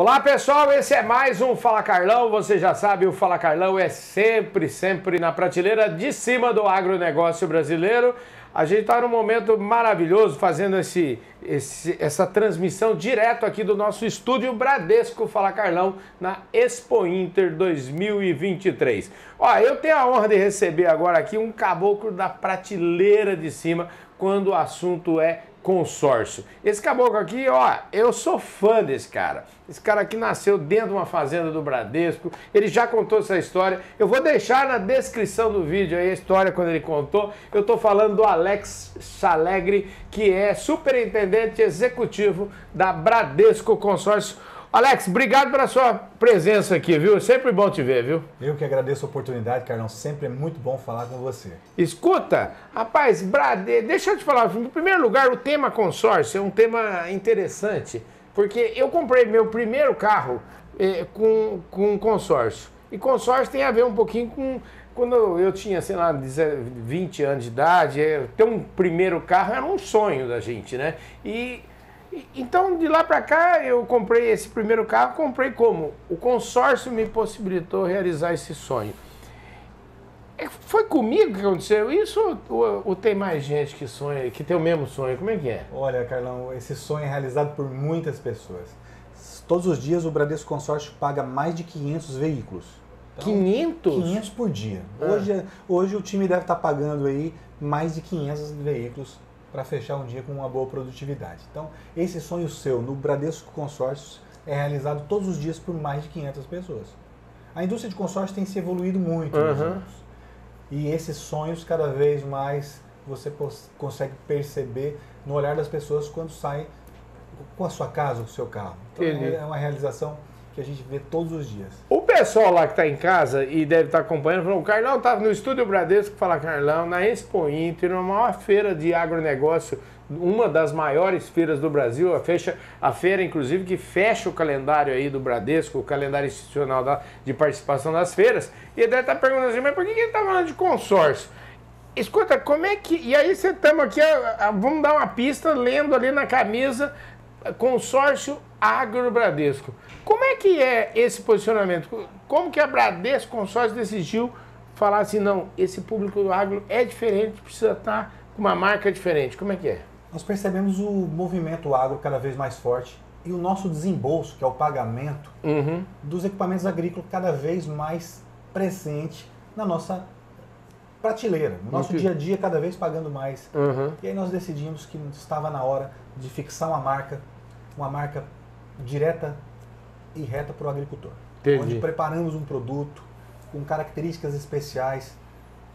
Olá pessoal, esse é mais um Fala Carlão. Você já sabe, o Fala Carlão é sempre, sempre na prateleira de cima do agronegócio brasileiro. A gente está num momento maravilhoso fazendo esse, esse, essa transmissão direto aqui do nosso estúdio Bradesco Fala Carlão na Expo Inter 2023. Ó, eu tenho a honra de receber agora aqui um caboclo da prateleira de cima quando o assunto é consórcio. Esse caboclo aqui, ó, eu sou fã desse cara. Esse cara aqui nasceu dentro de uma fazenda do Bradesco, ele já contou essa história. Eu vou deixar na descrição do vídeo aí a história quando ele contou. Eu tô falando do Alex Chalegre, que é superintendente executivo da Bradesco Consórcio. Alex, obrigado pela sua presença aqui, viu? Sempre bom te ver, viu? Eu que agradeço a oportunidade, Carlão. Sempre é muito bom falar com você. Escuta, rapaz, Brade, deixa eu te falar. Em primeiro lugar, o tema consórcio é um tema interessante, porque eu comprei meu primeiro carro eh, com, com consórcio. E consórcio tem a ver um pouquinho com quando eu tinha, sei lá, 20 anos de idade, eh, ter um primeiro carro era um sonho da gente, né? E então, de lá para cá, eu comprei esse primeiro carro, comprei como? O consórcio me possibilitou realizar esse sonho. É, foi comigo que aconteceu isso ou, ou, tem mais gente que sonha, que tem o mesmo sonho? Como é que é? Olha, Carlão, esse sonho é realizado por muitas pessoas. Todos os dias o Bradesco Consórcio paga mais de 500 veículos. Então, 500? 500 por dia. Ah. Hoje, hoje o time deve estar pagando aí mais de 500 veículos para fechar um dia com uma boa produtividade. Então, esse sonho seu no Bradesco Consórcios é realizado todos os dias por mais de 500 pessoas. A indústria de consórcios tem se evoluído muito uhum. nos anos. E esses sonhos, cada vez mais, você consegue perceber no olhar das pessoas quando saem com a sua casa, com o seu carro. Então, é uma realização que a gente vê todos os dias. O pessoal lá que está em casa e deve estar tá acompanhando, falou, o Carlão estava no Estúdio Bradesco, fala Carlão, na Expo Inter, na maior feira de agronegócio, uma das maiores feiras do Brasil, a, fecha, a feira, inclusive, que fecha o calendário aí do Bradesco, o calendário institucional da, de participação das feiras, e ele deve estar tá perguntando assim, mas por que, que ele está falando de consórcio? Escuta, como é que. E aí você estamos aqui, vamos dar uma pista lendo ali na camisa consórcio Agro Bradesco. Como é que é esse posicionamento? Como que a Bradesco Consórcio decidiu falar assim, não, esse público do agro é diferente, precisa estar com uma marca diferente? Como é que é? Nós percebemos o movimento agro cada vez mais forte e o nosso desembolso, que é o pagamento uhum. dos equipamentos agrícolas, cada vez mais presente na nossa prateleira, no nosso dia a dia, cada vez pagando mais. Uhum. E aí nós decidimos que estava na hora de fixar uma marca, uma marca direta e reta para o agricultor. Entendi. Onde preparamos um produto com características especiais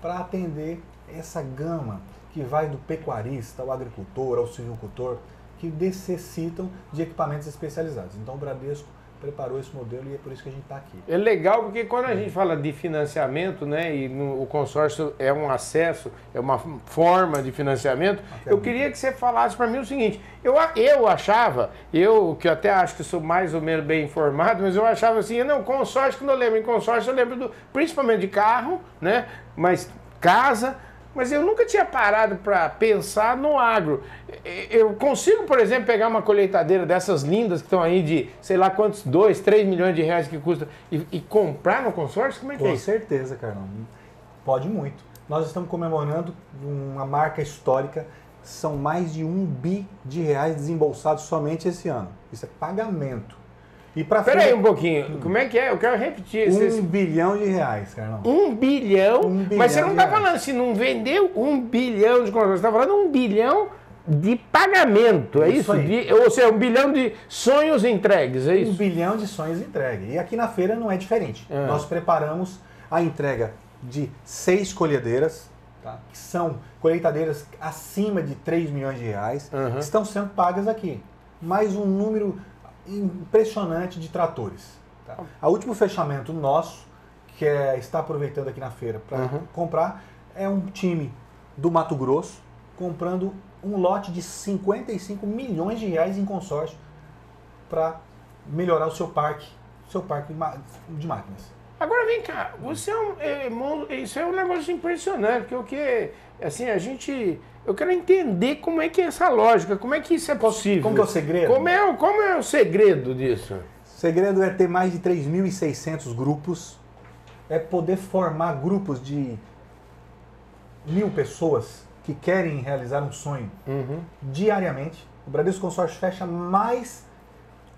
para atender essa gama que vai do pecuarista ao agricultor, ao silvicultor, que necessitam de equipamentos especializados. Então o Bradesco preparou esse modelo e é por isso que a gente está aqui. É legal porque quando a é. gente fala de financiamento, né, e no, o consórcio é um acesso, é uma forma de financiamento, até eu queria que você falasse para mim o seguinte, eu, eu achava, eu que até acho que sou mais ou menos bem informado, mas eu achava assim, não, consórcio, quando eu lembro em consórcio, eu lembro do, principalmente de carro, né, mas casa, mas eu nunca tinha parado para pensar no agro. Eu consigo, por exemplo, pegar uma colheitadeira dessas lindas que estão aí de, sei lá quantos, 2, 3 milhões de reais que custa, e, e comprar no consórcio? Como é que Com é Com certeza, Carlão. Pode muito. Nós estamos comemorando uma marca histórica. São mais de um bi de reais desembolsados somente esse ano. Isso é pagamento. E para Peraí um pouquinho, como é que é? Eu quero repetir. Um esse... bilhão de reais, Carlão. Um bilhão? Um bilhão Mas você não está falando assim, não vendeu um bilhão de contratos, você está falando um bilhão de pagamento, é isso? isso? De, ou seja, um bilhão de sonhos entregues, é isso? Um bilhão de sonhos entregues. E aqui na feira não é diferente. É. Nós preparamos a entrega de seis colhedeiras, tá? que são colheitadeiras acima de 3 milhões de reais, uhum. que estão sendo pagas aqui. Mais um número impressionante de tratores. Tá? O último fechamento nosso, que é, está aproveitando aqui na feira para uhum. comprar, é um time do Mato Grosso comprando um lote de 55 milhões de reais em consórcio para melhorar o seu parque, seu parque de máquinas. Agora vem cá, você é um, é, isso é um negócio impressionante, porque o que assim a gente eu quero entender como é que é essa lógica, como é que isso é possível. Como é o segredo? Como é, como é o segredo disso? O segredo é ter mais de 3.600 grupos, é poder formar grupos de mil pessoas que querem realizar um sonho Uhum. diariamente. O Bradesco Consórcio fecha mais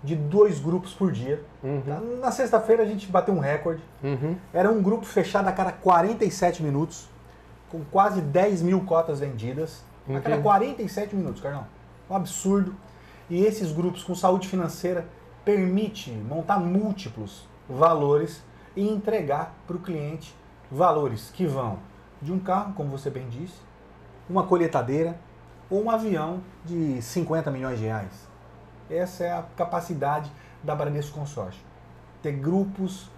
de dois grupos por dia. Uhum. Na- Na sexta-feira a gente bateu um recorde. Uhum. Era um grupo fechado a cada 47 minutos, com quase 10 mil cotas vendidas. A cada Entendi. 47 minutos, Carlão. Um absurdo. E esses grupos com saúde financeira permite montar múltiplos valores e entregar para o cliente valores que vão de um carro, como você bem disse, uma colheitadeira ou um avião de 50 milhões de reais. Essa é a capacidade da Bradesco Consórcio. Ter grupos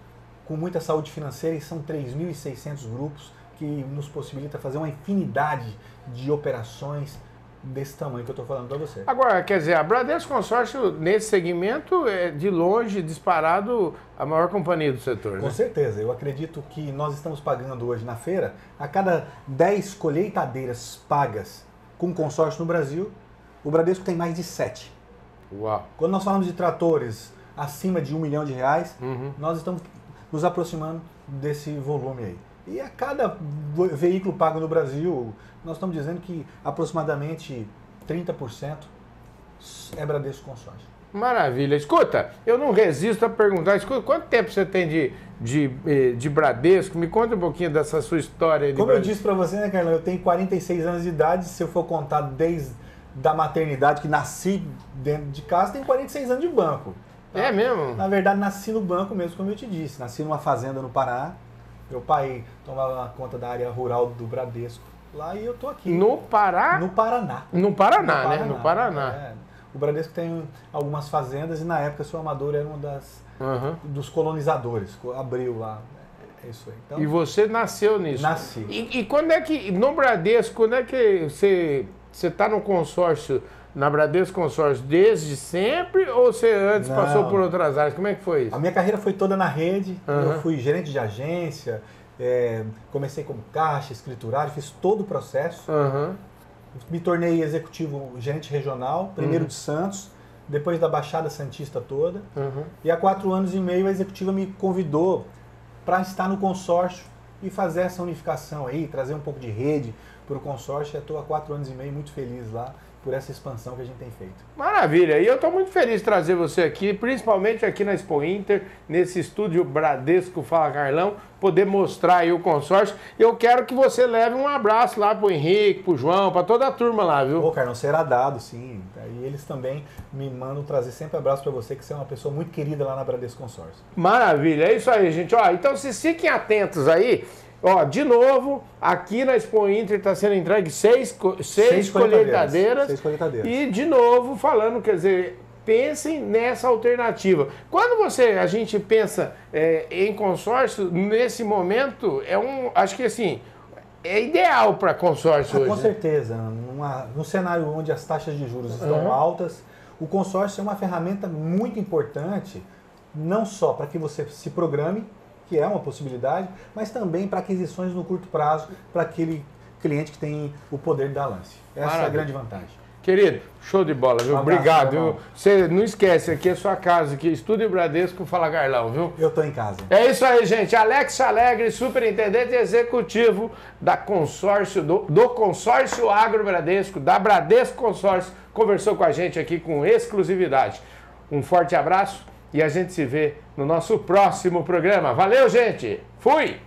com muita saúde financeira e são 3.600 grupos que nos possibilita fazer uma infinidade de operações desse tamanho que eu estou falando para você. Agora, quer dizer, a Bradesco Consórcio, nesse segmento, é de longe, disparado, a maior companhia do setor, Com né? certeza, eu acredito que nós estamos pagando hoje na feira, a cada 10 colheitadeiras pagas com consórcio no Brasil, o Bradesco tem mais de 7. Uau. Quando nós falamos de tratores acima de um milhão de reais, Uhum. nós estamos nos aproximando desse volume aí. E a cada veículo pago no Brasil, nós estamos dizendo que aproximadamente 30% é Bradesco Consórcio. Maravilha. Escuta, eu não resisto a perguntar, escuta, quanto tempo você tem de, de, eh, de Bradesco? Me conta um pouquinho dessa sua história Como eu Bradesco. disse para você, né, Carlão, eu tenho 46 anos de idade, se eu for contar desde da maternidade, que nasci dentro de casa, tenho 46 anos de banco. É mesmo? Na verdade, nasci no banco mesmo, como eu te disse. Nasci numa fazenda no Pará. Meu pai tomava conta da área rural do Bradesco lá e eu tô aqui. No Pará? No Paraná. No Paraná, né? No Paraná. É. O Bradesco tem algumas fazendas e na época seu Amador era um das, Aham. dos colonizadores. Abriu lá. É isso aí. Então, E você nasceu nisso? Nasci. E, e quando é que, no Bradesco, quando é que você você está no consórcio, na Bradesco Consórcio, desde sempre ou você antes Não. passou por outras áreas? Como é que foi A isso? minha carreira foi toda na rede. Aham. Eu fui gerente de agência, é, comecei como caixa, escriturário, fiz todo o processo. Aham. Me tornei executivo gerente regional, primeiro de Santos, depois da Baixada Santista toda. aham. E há quatro anos e meio a executiva me convidou para estar no consórcio e fazer essa unificação aí, trazer um pouco de rede para o consórcio. Estou há quatro anos e meio muito feliz lá por essa expansão que a gente tem feito. Maravilha. E eu estou muito feliz de trazer você aqui, principalmente aqui na Expo Inter, nesse estúdio Bradesco Fala Carlão, poder mostrar aí o consórcio. Eu quero que você leve um abraço lá pro Henrique, pro João, para toda a turma lá, viu? Ô, Carlão, será dado, sim. E eles também me mandam trazer sempre abraço para você, que você é uma pessoa muito querida lá na Bradesco Consórcio. Maravilha, é isso aí, gente. Ó, então vocês fiquem atentos aí. Ó, de novo, aqui na Expo Inter está sendo entregue seis, co- seis, colheitadeiras. Seis colheitadeiras. E de novo falando, quer dizer, pensem nessa alternativa. Quando você, a gente pensa é, em consórcio, nesse momento, é um, acho que assim, é ideal para consórcio Ah, hoje. com né? certeza. Numa, num cenário onde as taxas de juros estão Uhum. altas, o consórcio é uma ferramenta muito importante, não só para que você se programe, que é uma possibilidade, mas também para aquisições no curto prazo, para aquele cliente que tem o poder da lance. Essa é a Maravilha. grande vantagem. Querido, show de bola, viu? Um abraço, Obrigado, viu? Você não esquece, aqui é sua casa, aqui, Estúdio Bradesco, Fala Carlão, viu? Eu estou em casa. É isso aí, gente. Alex Alegre, superintendente executivo da consórcio, do, do consórcio Agro Bradesco, da Bradesco Consórcio, conversou com a gente aqui com exclusividade. Um forte abraço e a gente se vê no nosso próximo programa. Valeu, gente! Fui!